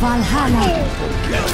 Valhalla.